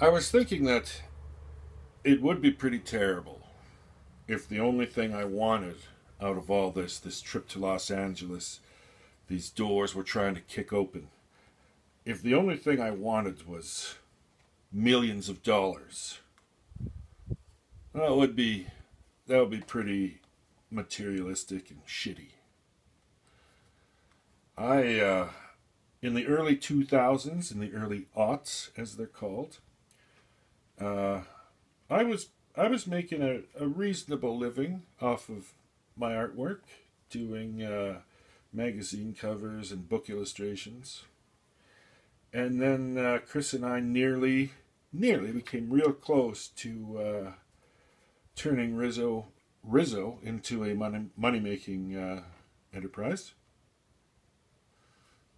I was thinking that it would be pretty terrible if the only thing I wanted out of all this, this trip to Los Angeles, these doors were trying to kick open, if the only thing I wanted was millions of dollars, that would be that would be pretty materialistic and shitty. I uh, in the early 2000s, in the early aughts, as they're called, uh, I was I was making a, a reasonable living off of my artwork, doing uh, magazine covers and book illustrations. And then uh, Chris and I nearly, nearly became real close to uh, turning Rizzo Rizzo into a money money making uh, enterprise.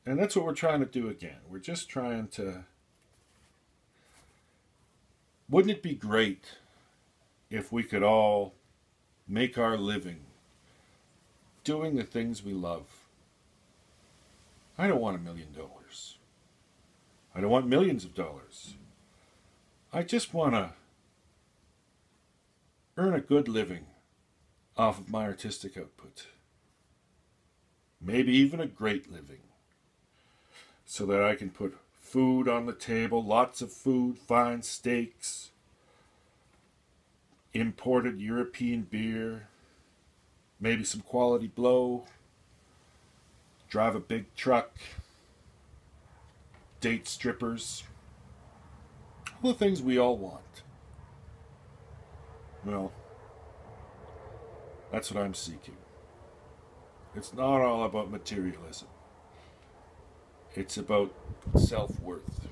And that's what we're trying to do again. We're just trying to. Wouldn't it be great if we could all make our living doing the things we love? I don't want a million dollars. I don't want millions of dollars. I just want to earn a good living off of my artistic output. Maybe even a great living so that I can put food on the table, lots of food, fine steaks, imported European beer, maybe some quality blow, drive a big truck, date strippers, all the things we all want. Well, that's what I'm seeking. It's not all about materialism. It's about self worth.